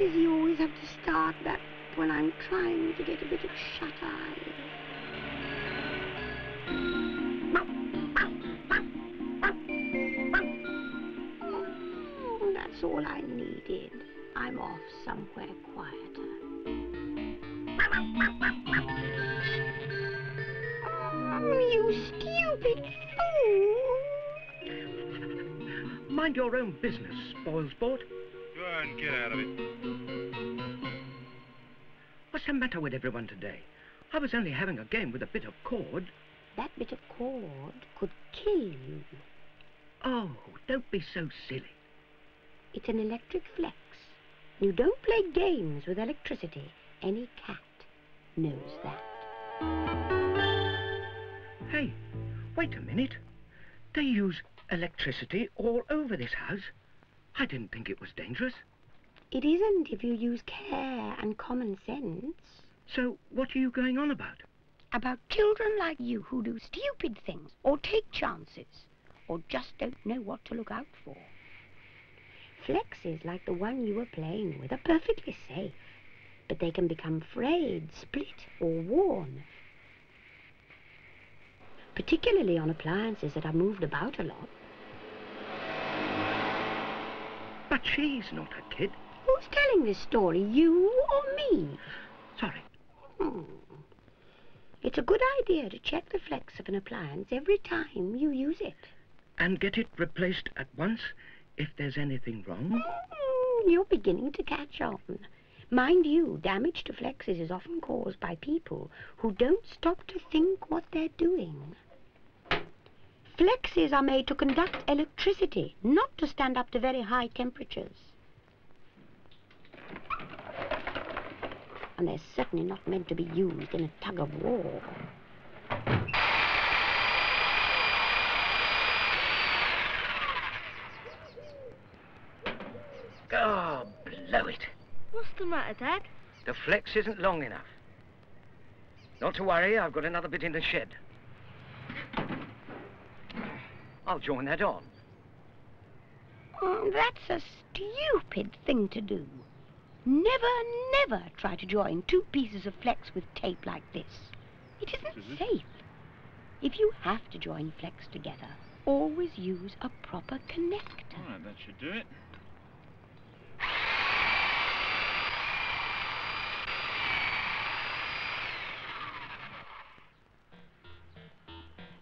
does he always have to start that when I'm trying to get a bit of shut-eye? Mm, That's all I needed. I'm off somewhere quieter. Oh, you stupid fool! Mind your own business, spoilsport. Go and get out of it. What's the matter with everyone today? I was only having a game with a bit of cord. That bit of cord could kill you. Oh, don't be so silly. It's an electric flex. You don't play games with electricity. Any cat knows that. Hey, wait a minute. They use electricity all over this house. I didn't think it was dangerous. It isn't if you use care and common sense. So what are you going on about? About children like you who do stupid things, or take chances, or just don't know what to look out for. Flexes like the one you were playing with are perfectly safe, but they can become frayed, split, or worn. Particularly on appliances that are moved about a lot. But she's not a kid. Who's telling this story, you or me? Sorry. Hmm. It's a good idea to check the flex of an appliance every time you use it. And get it replaced at once if there's anything wrong. Mm, You're beginning to catch on. Mind you, damage to flexes is often caused by people who don't stop to think what they're doing. Flexes are made to conduct electricity, not to stand up to very high temperatures. And they're certainly not meant to be used in a tug of war. Oh, blow it. What's the matter, Dad? The flex isn't long enough. Not to worry, I've got another bit in the shed. I'll join that on. Mm, That's a stupid thing to do. Never, never try to join two pieces of flex with tape like this. It isn't safe. If you have to join flex together, always use a proper connector. All right, that should do it.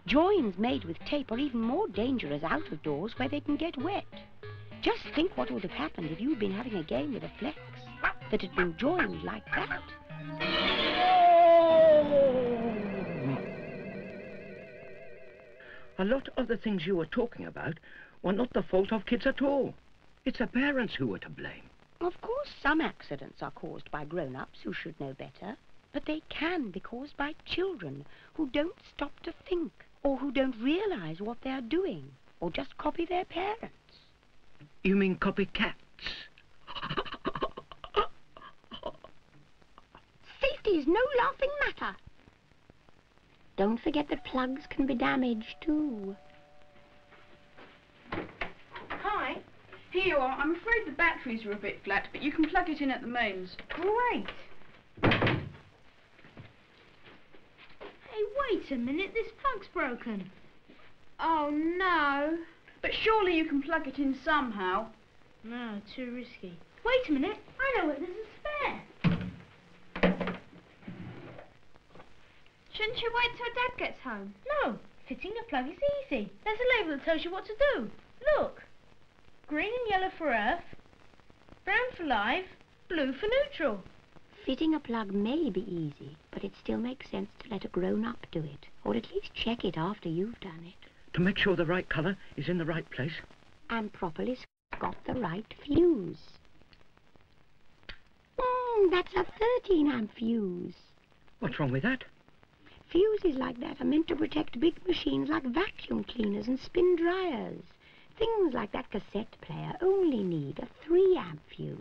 Joins made with tape are even more dangerous out of doors where they can get wet. Just think what would have happened if you'd been having a game with a flex that had been joined like that. A lot of the things you were talking about were not the fault of kids at all. It's the parents who were to blame. Of course, some accidents are caused by grown-ups who should know better, but they can be caused by children who don't stop to think, or who don't realize what they're doing, or just copy their parents. You mean copycats? Safety is no laughing matter. Don't forget that plugs can be damaged too. Hi. Here you are. I'm afraid the batteries are a bit flat, but you can plug it in at the mains. Great. Hey, wait a minute. This plug's broken. Oh, no. But surely you can plug it in somehow. No, too risky. Wait a minute. I know what this a Shouldn't you wait till Dad gets home? No, fitting a plug is easy. There's a label that tells you what to do. Look. Green and yellow for earth, brown for live, blue for neutral. Fitting a plug may be easy, but it still makes sense to let a grown-up do it, or at least check it after you've done it. To make sure the right colour is in the right place. and properly got the right fuse. Mm, that's a 13 amp fuse. What's wrong with that? Fuses like that are meant to protect big machines like vacuum cleaners and spin dryers. Things like that cassette player only need a 3 amp fuse.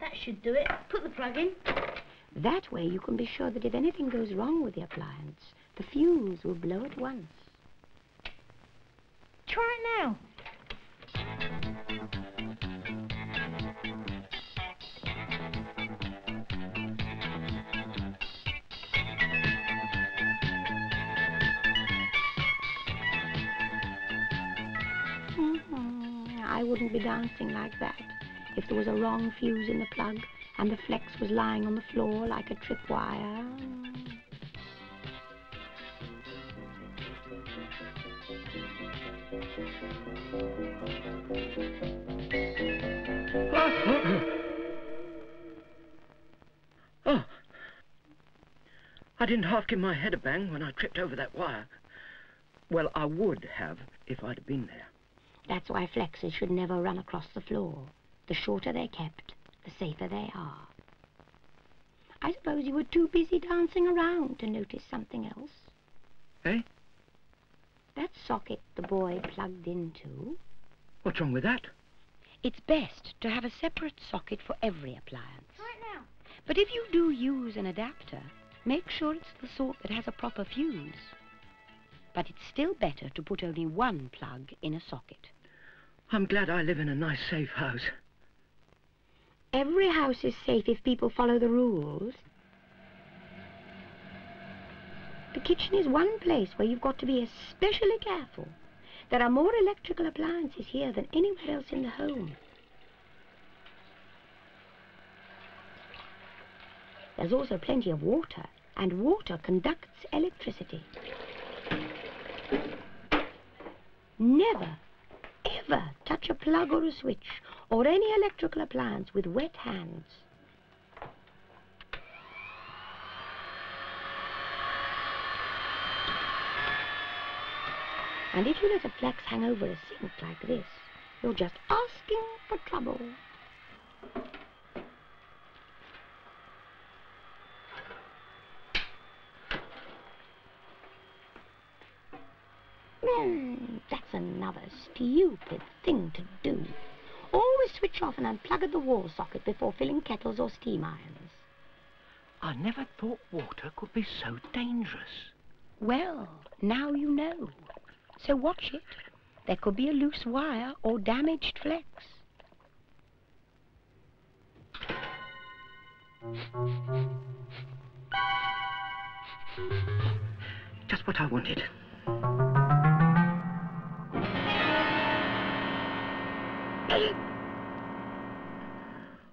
That should do it. Put the plug in. That way you can be sure that if anything goes wrong with the appliance, the fuse will blow at once. Try it now. I wouldn't be dancing like that if there was a wrong fuse in the plug and the flex was lying on the floor like a tripwire. Oh. I didn't half give my head a bang when I tripped over that wire. Well, I would have if I'd been there. That's why flexes should never run across the floor. The shorter they're kept, the safer they are. I suppose you were too busy dancing around to notice something else. Eh? That socket the boy plugged into. What's wrong with that? It's best to have a separate socket for every appliance. Right now. But if you do use an adapter, make sure it's the sort that has a proper fuse. But it's still better to put only one plug in a socket. I'm glad I live in a nice, safe house. Every house is safe if people follow the rules. The kitchen is one place where you've got to be especially careful. There are more electrical appliances here than anywhere else in the home. There's also plenty of water, and water conducts electricity. Never, ever touch a plug or a switch or any electrical appliance with wet hands. And if you let a flex hang over a sink like this, you're just asking for trouble. Hmm, that's another stupid thing to do. Always switch off and unplug at the wall socket before filling kettles or steam irons. I never thought water could be so dangerous. Well, now you know. So watch it. There could be a loose wire or damaged flex. Just what I wanted.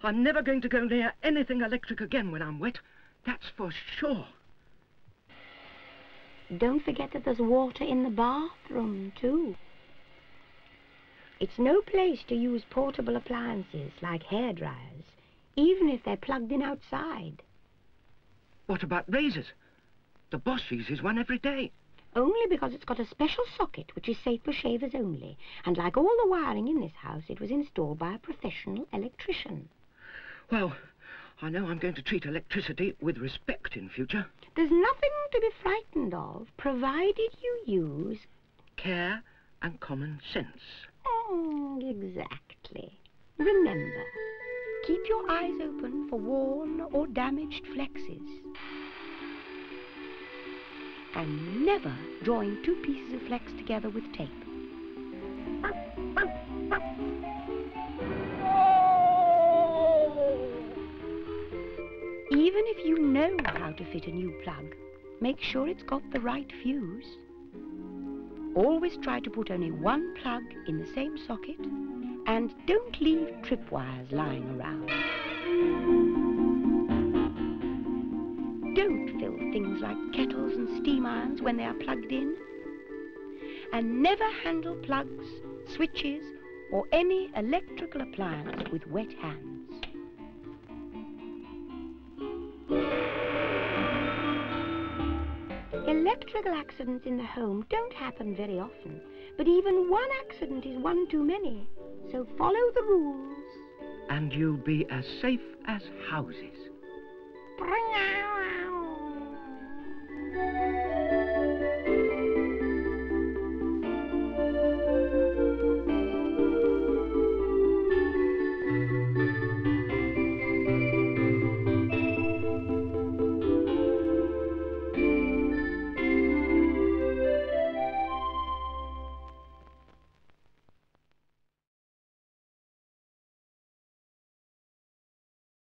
I'm never going to go near anything electric again when I'm wet. That's for sure. Don't forget that there's water in the bathroom, too. It's no place to use portable appliances like hair dryers, even if they're plugged in outside. What about razors? The boss uses one every day. Only because it's got a special socket which is safe for shavers only. And like all the wiring in this house, it was installed by a professional electrician. Well, I know I'm going to treat electricity with respect in future. There's nothing to be frightened of, provided you use... Care and common sense. Oh, exactly. Remember, keep your eyes open for worn or damaged flexes. And never join two pieces of flex together with tape. Even if you know how to fit a new plug, make sure it's got the right fuse. Always try to put only one plug in the same socket and don't leave tripwires lying around. Don't things like kettles and steam irons when they are plugged in. And never handle plugs, switches or any electrical appliance with wet hands. Electrical accidents in the home don't happen very often, but even one accident is one too many. So follow the rules. And you'll be as safe as houses.